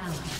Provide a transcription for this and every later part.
Down.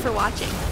For watching.